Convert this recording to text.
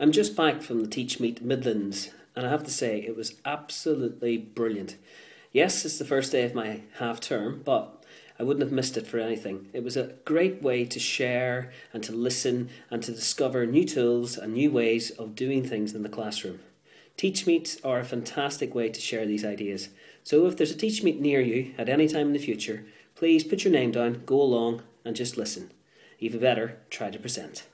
I'm just back from the Teachmeet Midlands, and I have to say it was absolutely brilliant. Yes, it's the first day of my half term, but I wouldn't have missed it for anything. It was a great way to share and to listen and to discover new tools and new ways of doing things in the classroom. Teachmeets are a fantastic way to share these ideas. So if there's a teachmeet near you at any time in the future, please put your name down, go along, and just listen. Even better, try to present.